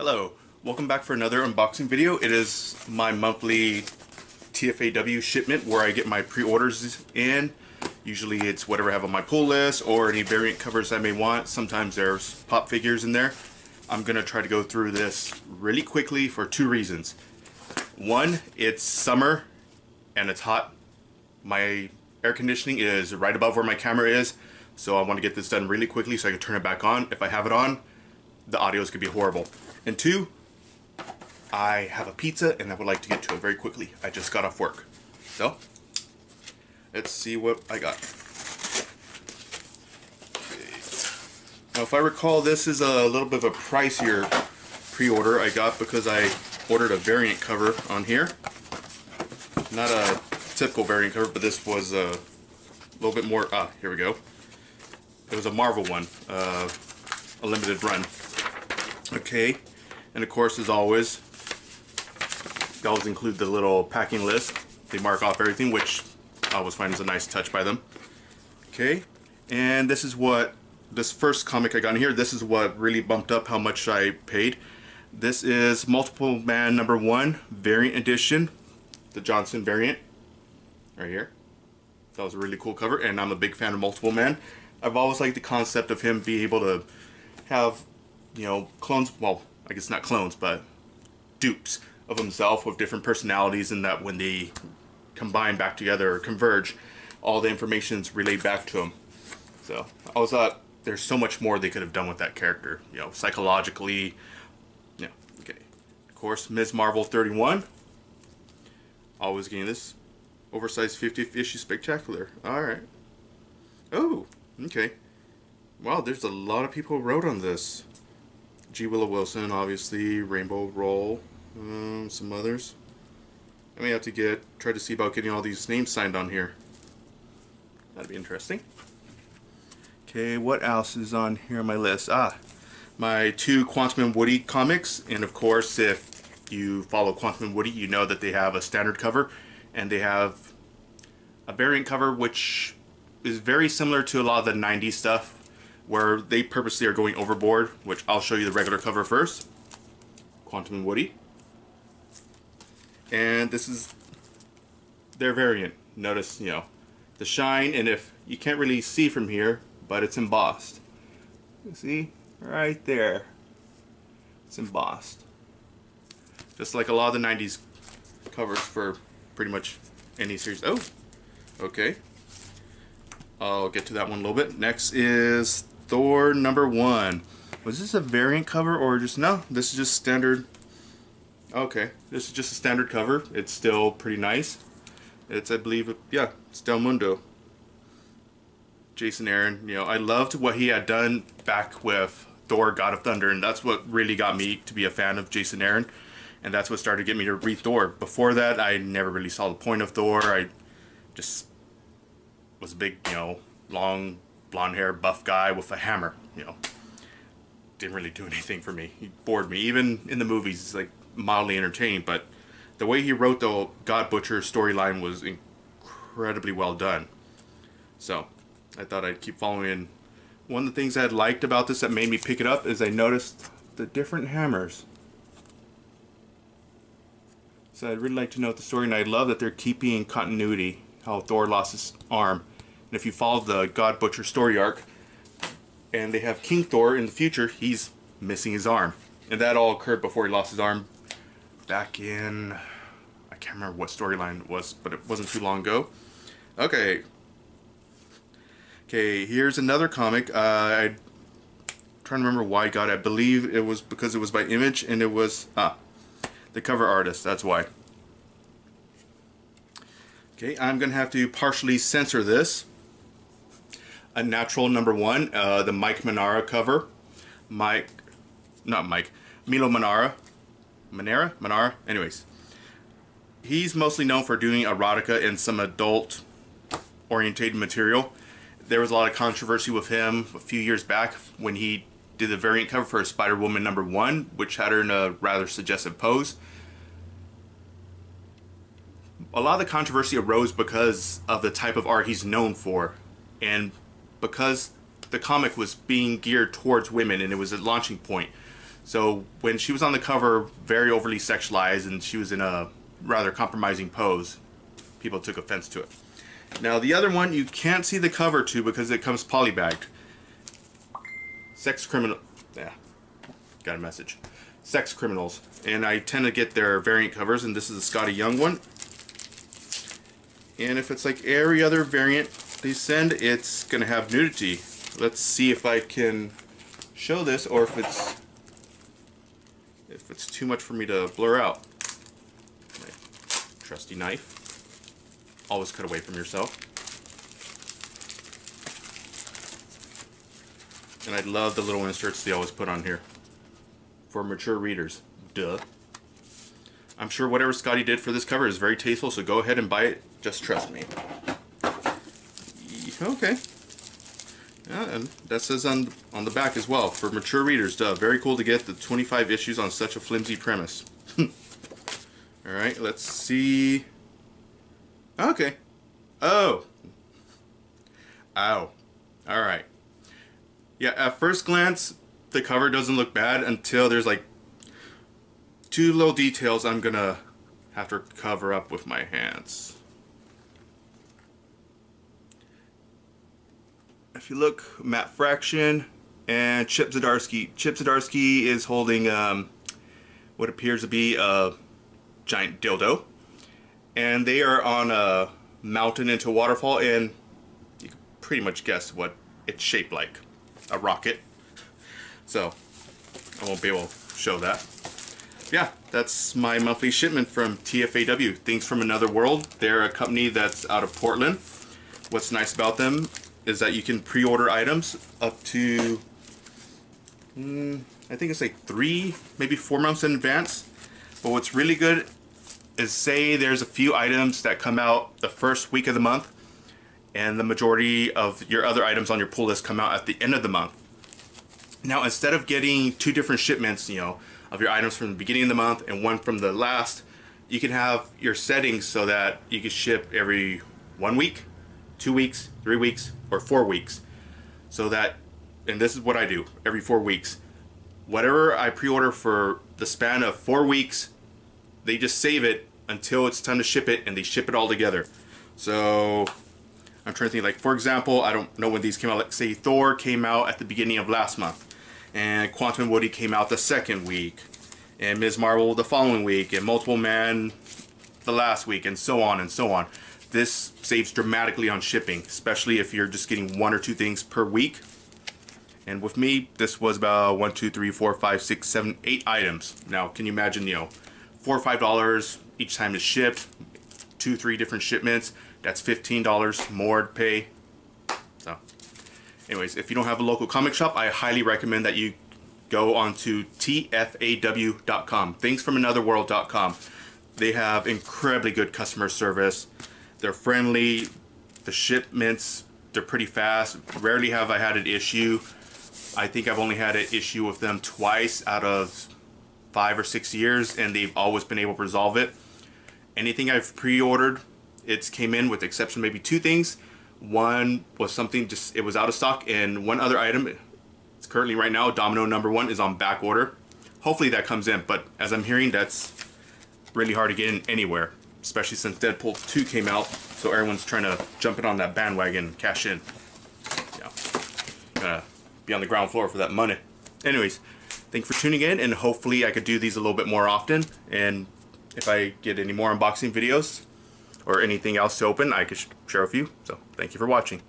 Hello, welcome back for another unboxing video. It is my monthly TFAW shipment where I get my pre-orders in. Usually it's whatever I have on my pull list or any variant covers I may want. Sometimes there's pop figures in there. I'm to try to go through this really quickly for two reasons. One, it's summer and it's hot. My air conditioning is right above where my camera is, so I want to get this done really quickly so I can turn it back on. If I have it on, the audio is to be horrible. And two, I have a pizza and I would like to get to it very quickly. I just got off work. So, let's see what I got. Now, if I recall, this is a little bit of a pricier pre-order I got because I ordered a variant cover on here. Not a typical variant cover, but this was a little bit more, ah, here we go. It was a Marvel one, uh, a limited run. Okay, and of course, as always, they always include the little packing list. They mark off everything, which I always find is a nice touch by them. Okay, and this is what, this first comic I got in here, this is what really bumped up how much I paid. This is Multiple Man number one, variant edition, the Johnson variant, right here. That was a really cool cover, and I'm a big fan of Multiple Man. I've always liked the concept of him being able to have, you know, clones, well, I guess not clones, but dupes of himself with different personalities and that when they combine back together or converge, all the information is relayed back to him. So I was thought there's so much more they could have done with that character, you know, psychologically. Yeah, okay. Of course, Ms. Marvel 31. Always getting this oversized 50th issue spectacular. Alright. Oh, okay. Wow, there's a lot of people who wrote on this. G. Willow Wilson, obviously, Rainbow Rowell, um, some others. I may have to get try to see about getting all these names signed on here. That'd be interesting. Okay, what else is on here on my list? Ah, my two Quantum and Woody comics, and of course, if you follow Quantum and Woody, you know that they have a standard cover, and they have a variant cover which is very similar to a lot of the 90s stuff where they purposely are going overboard, which I'll show you the regular cover first. Quantum and Woody. And this is their variant. Notice, you know, the shine, and if you can't really see from here, but it's embossed. You see? Right there. It's embossed. Just like a lot of the 90s covers for pretty much any series. Oh, okay. I'll get to that one a little bit. Next is Thor number one. Was this a variant cover or just, no, this is just standard. Okay, this is just a standard cover. It's still pretty nice. It's, I believe, yeah, it's Del Mundo. Jason Aaron, you know, I loved what he had done back with Thor God of Thunder, and that's what really got me to be a fan of Jason Aaron, and that's what started to get me to read Thor. Before that, I never really saw the point of Thor. I just was a big, you know, long blonde hair, buff guy with a hammer, you know. Didn't really do anything for me. He bored me. Even in the movies, it's like mildly entertaining, but the way he wrote the God Butcher storyline was incredibly well done. So, I thought I'd keep following. In. One of the things I liked about this that made me pick it up is I noticed the different hammers. So I'd really like to note the story, and I love that they're keeping continuity, how Thor lost his arm. And if you follow the God Butcher story arc, and they have King Thor in the future, he's missing his arm. And that all occurred before he lost his arm back in, I can't remember what storyline it was, but it wasn't too long ago. Okay. Okay, here's another comic. Uh, I'm trying to remember why I got it. I believe it was because it was by Image, and it was, ah, the cover artist, that's why. Okay, I'm going to have to partially censor this. Unnatural number one, uh, the Mike Manara cover. Mike, not Mike, Milo Manara. Manara? Manara? Anyways. He's mostly known for doing erotica and some adult orientated material. There was a lot of controversy with him a few years back when he did the variant cover for Spider-Woman number one, which had her in a rather suggestive pose. A lot of the controversy arose because of the type of art he's known for, and because the comic was being geared towards women and it was a launching point. So when she was on the cover, very overly sexualized, and she was in a rather compromising pose, people took offense to it. Now the other one you can't see the cover to because it comes polybagged. Sex criminal, yeah, got a message. Sex criminals, and I tend to get their variant covers, and this is a Skottie Young one. And if it's like every other variant they send, it's gonna have nudity. Let's see if I can show this, or if it's if it's too much for me to blur out. My trusty knife. Always cut away from yourself. And I love the little inserts they always put on here. For mature readers. Duh. I'm sure whatever Skottie did for this cover is very tasteful, so go ahead and buy it. Just trust me. Okay. Yeah, and that says on on the back as well for mature readers. Duh, very cool to get the 25 issues on such a flimsy premise. All right, let's see. Okay. Oh. Ow. All right. Yeah, at first glance, the cover doesn't look bad until there's like two little details I'm gonna have to cover up with my hands. If you look, Matt Fraction and Chip Zdarsky. Chip Zdarsky is holding um, what appears to be a giant dildo. And they are on a mountain into waterfall and you can pretty much guess what it's shaped like. A rocket. So, I won't be able to show that. Yeah, that's my monthly shipment from TFAW, Things from Another World. They're a company that's out of Portland. What's nice about them is that you can pre-order items up to, mm, I think it's like three, maybe four months in advance. But what's really good is say there's a few items that come out the first week of the month and the majority of your other items on your pull list come out at the end of the month. Now instead of getting two different shipments, you know, of your items from the beginning of the month and one from the last, you can have your settings so that you can ship every one week, two weeks, three weeks, or four weeks. So that, and this is what I do every four weeks. Whatever I pre-order for the span of four weeks, they just save it until it's time to ship it and they ship it all together. So I'm trying to think like, for example, I don't know when these came out, like say Thor came out at the beginning of last month and Quantum Woody came out the second week and Ms. Marvel the following week and Multiple Man the last week and so on and so on. This saves dramatically on shipping, especially if you're just getting one or two things per week. And with me, this was about one, two, three, four, five, six, seven, eight items. Now, can you imagine, you know, four or five dollars each time it's shipped, two, three different shipments. That's fifteen dollars more to pay. So, anyways, if you don't have a local comic shop, I highly recommend that you go onto tfaw.com, thingsfromanotherworld.com. They have incredibly good customer service. They're friendly. The shipments, they're pretty fast. Rarely have I had an issue. I think I've only had an issue with them twice out of five or six years, and they've always been able to resolve it. Anything I've pre-ordered, it's came in with the exception maybe two things. One was something just it was out of stock, and one other item, it's currently right now Domino number one is on back order. Hopefully that comes in, but as I'm hearing, that's really hard to get in anywhere especially since Deadpool 2 came out, so everyone's trying to jump in on that bandwagon cash in. Yeah. Gotta be on the ground floor for that money. Anyways, thanks for tuning in, and hopefully I could do these a little bit more often, and if I get any more unboxing videos or anything else to open, I could share with you. So, thank you for watching.